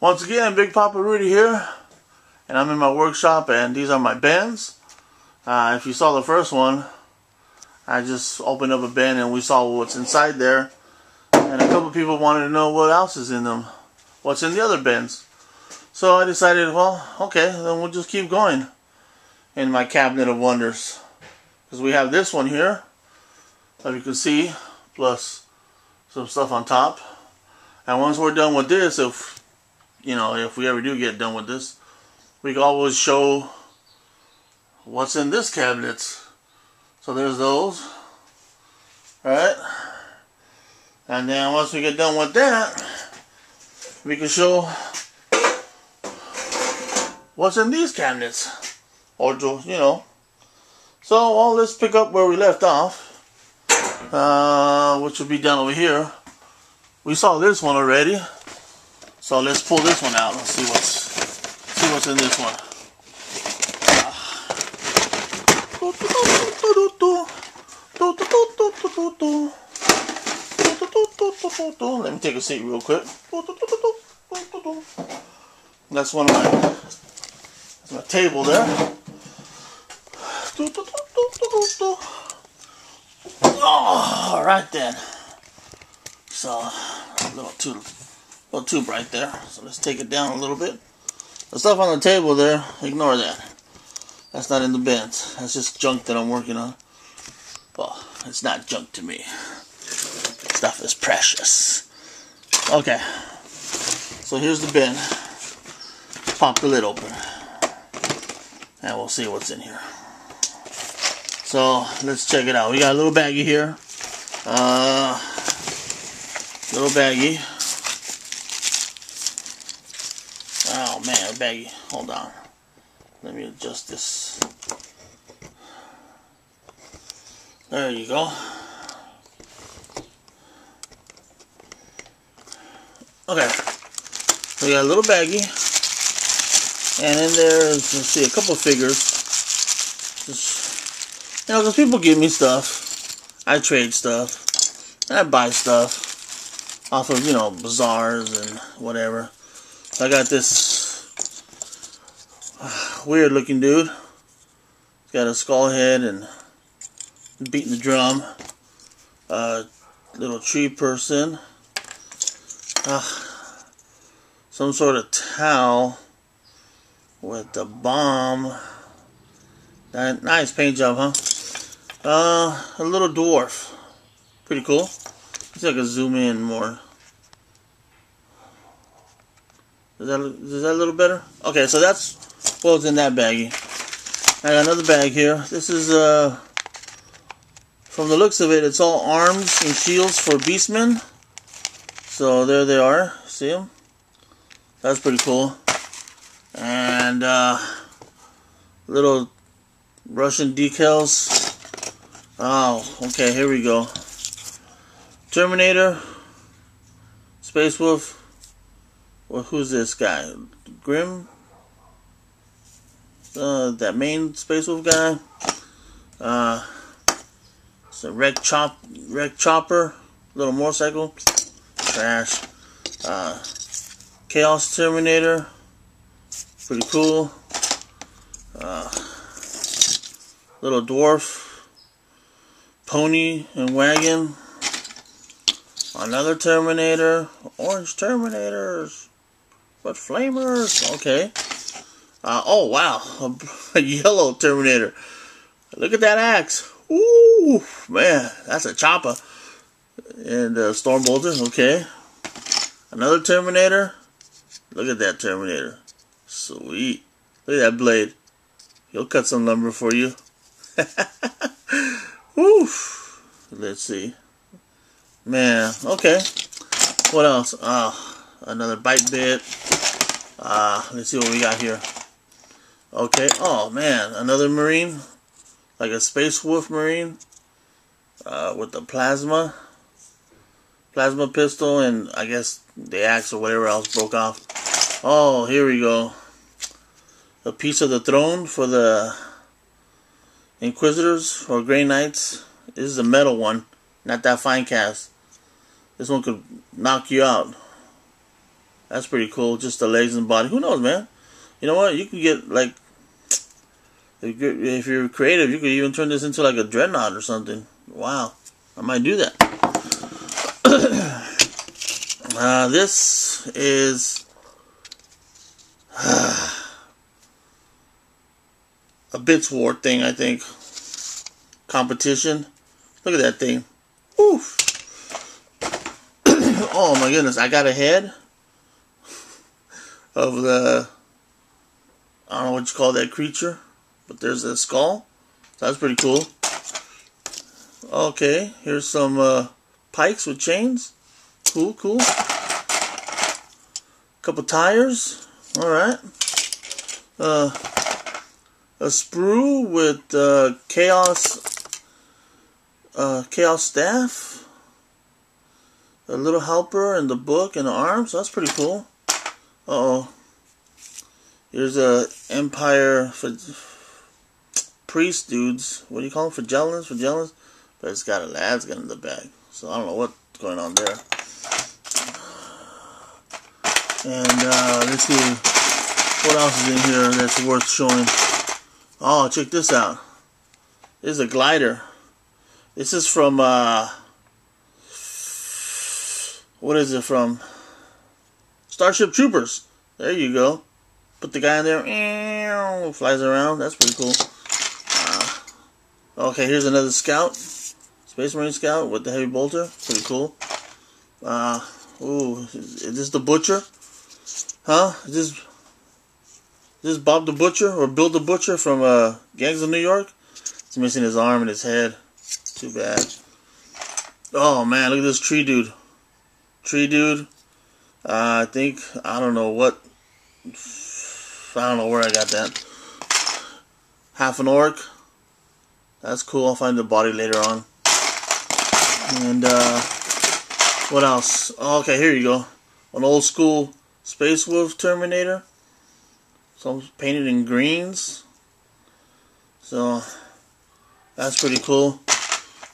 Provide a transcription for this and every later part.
Once again, Big Papa Rudy here, and I'm in my workshop, and these are my bins. Uh, if you saw the first one, I just opened up a bin and we saw what's inside there, and a couple people wanted to know what else is in them, what's in the other bins. So I decided, well, okay, then we'll just keep going in my cabinet of wonders. Because we have this one here, as you can see, plus some stuff on top. And once we're done with this, if you know, if we ever do get done with this, we can always show what's in this cabinet. So there's those. Alright? And then once we get done with that, we can show what's in these cabinets. Or, you know. So, well, let's pick up where we left off. Uh, which will be down over here. We saw this one already. So let's pull this one out. Let's see what's see what's in this one. Let me take a seat real quick. That's one of my that's my table there. Oh, all right then. So a little too well, too bright there. So let's take it down a little bit. The stuff on the table there, ignore that. That's not in the bins. That's just junk that I'm working on. Well, it's not junk to me. Stuff is precious. Okay. So here's the bin. Pop the lid open. And we'll see what's in here. So let's check it out. We got a little baggie here. Uh, little baggie. Baggy. Hold on. Let me adjust this. There you go. Okay. We got a little baggy. And in there is, let's see, a couple figures. Just, you know, because people give me stuff. I trade stuff. I buy stuff off of, you know, bazaars and whatever. So I got this weird looking dude. He's got a skull head and beating the drum. Uh, little tree person. Uh, some sort of towel with the bomb. That nice paint job, huh? Uh, a little dwarf. Pretty cool. See if I can zoom in more. Is that, is that a little better? Okay, so that's what's in that baggie. I got another bag here. This is, uh, from the looks of it, it's all arms and shields for Beastmen. So there they are. See them? That's pretty cool. And, uh, little Russian decals. Oh, okay, here we go. Terminator, Space Wolf, well, who's this guy? Grim? Uh, that main Space Wolf guy? Uh, it's a wreck chop, wreck chopper, little motorcycle, trash. Uh, Chaos Terminator, pretty cool. Uh, little dwarf, pony and wagon. Another Terminator, orange Terminators. But flamers, okay. Uh, oh wow, a, yellow Terminator. Look at that axe. Ooh, man, that's a chopper. And uh, Storm Bolter, okay. Another Terminator. Look at that Terminator. Sweet. Look at that blade. He'll cut some lumber for you. Oof. Let's see. Man, okay. What else? Uh, another bite bit. Uh, let's see what we got here. Okay, oh man, another marine, like a space wolf marine, uh, with the plasma, plasma pistol, and I guess the axe or whatever else broke off. Oh, here we go. A piece of the throne for the Inquisitors or Grey Knights. This is a metal one, not that Finecast. This one could knock you out. That's pretty cool. Just the legs and body. Who knows, man? You know what? You can get like if you're, if you're creative, you could even turn this into like a dreadnought or something. Wow, I might do that. uh, this is a Bits War thing, I think. Competition. Look at that thing. Oof. oh my goodness, I got a head of the I don't know what you call that creature, but there's a skull. That's pretty cool. Okay, here's some uh, pikes with chains. Cool, cool. Couple tires. All right. Uh, a sprue with uh, chaos uh, chaos staff. A little helper and the book and the arms. That's pretty cool. Uh oh. Here's a Empire for priest dudes. What do you call them? Flagellants? Flagellants? But it's got a lad's gun in the back. So I don't know what's going on there. And uh, let's see what else is in here that's worth showing. Oh, check this out. This is a glider. This is from, uh, what is it from? Starship Troopers. There you go. Put the guy in there, flies around. That's pretty cool. Uh, okay, here's another scout. Space Marine Scout with the heavy bolter. Pretty cool. Uh, ooh, is this the Butcher? Huh? Is this, is this Bob the Butcher or Bill the Butcher from uh, Gangs of New York? He's missing his arm and his head. Too bad. Oh man, look at this tree dude. Tree dude. Uh, I think, I don't know what I don't know where I got that. Half an orc. That's cool. I'll find the body later on. And, uh, what else? Oh, okay, here you go. An old school Space Wolf Terminator. So painted in greens. So, that's pretty cool.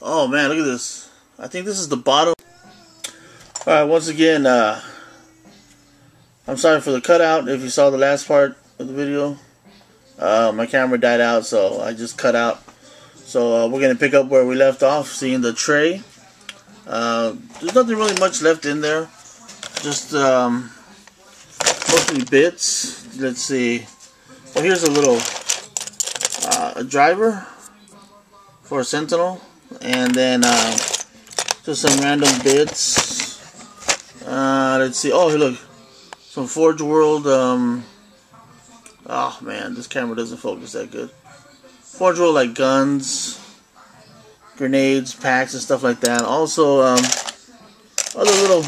Oh, man, look at this. I think this is the bottom. Alright, once again, uh, I'm sorry for the cutout if you saw the last part of the video. Uh, my camera died out, so I just cut out. So uh, we're going to pick up where we left off, seeing the tray. Uh, there's nothing really much left in there. Just um, mostly bits. Let's see. Well, here's a little uh, a driver for a Sentinel. And then uh, just some random bits. Uh, let's see. Oh, look. Some Forge World um, Oh man, this camera doesn't focus that good. Forge World like guns, grenades, packs, and stuff like that. Also, um, other little.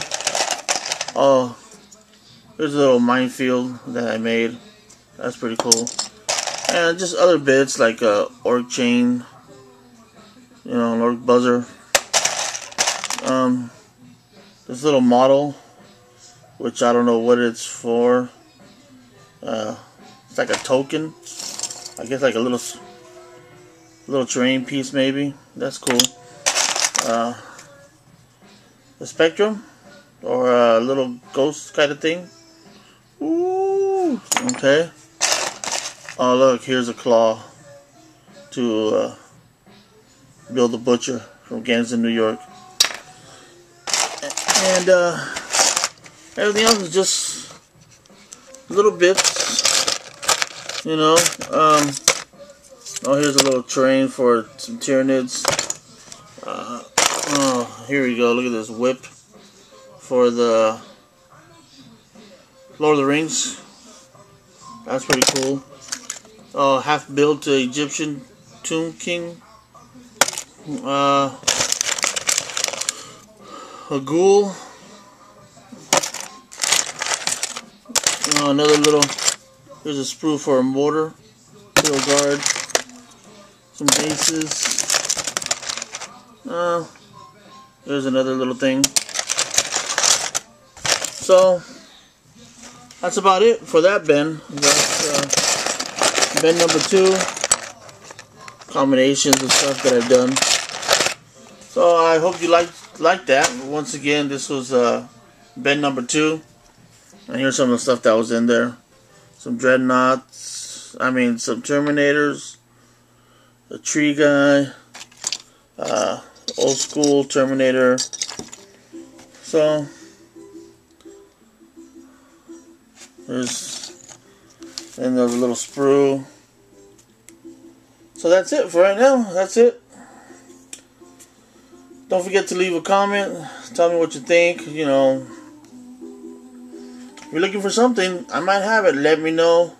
Oh, there's a little minefield that I made. That's pretty cool. And just other bits like a uh, orc chain, you know, an orc buzzer. Um, this little model, which I don't know what it's for. Uh, it's like a token. I guess like a little little terrain piece maybe. That's cool. Uh, the Spectrum or a little ghost kind of thing. Ooh, okay. Oh look, here's a claw to uh, Bill the Butcher from Gangs New York. And uh, everything else is just little bits you know, um, oh, here's a little train for some Tyranids. Uh, oh, here we go. Look at this whip for the Lord of the Rings. That's pretty cool. Oh, half built Egyptian Tomb King. Uh, a ghoul. Oh, another little there's a sprue for a mortar, little guard, some bases. Uh, there's another little thing. So, that's about it for that bin. That's uh, bin number two. Combinations of stuff that I've done. So I hope you like like that. Once again, this was uh, bin number two. And here's some of the stuff that was in there. Some dreadnoughts. I mean, some Terminators. A tree guy. Uh, old school Terminator. So, is and there's another little sprue. So that's it for right now. That's it. Don't forget to leave a comment. Tell me what you think. You know, you're looking for something, I might have it. Let me know.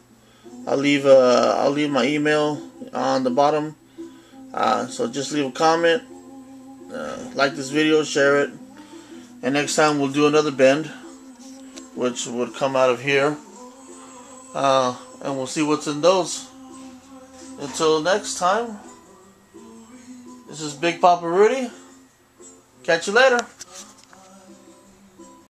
I'll leave uh, I'll leave my email on the bottom. Uh, so just leave a comment. Uh, like this video, share it. And next time we'll do another bend, which would come out of here. Uh, and we'll see what's in those. Until next time, this is Big Papa Rudy. Catch you later.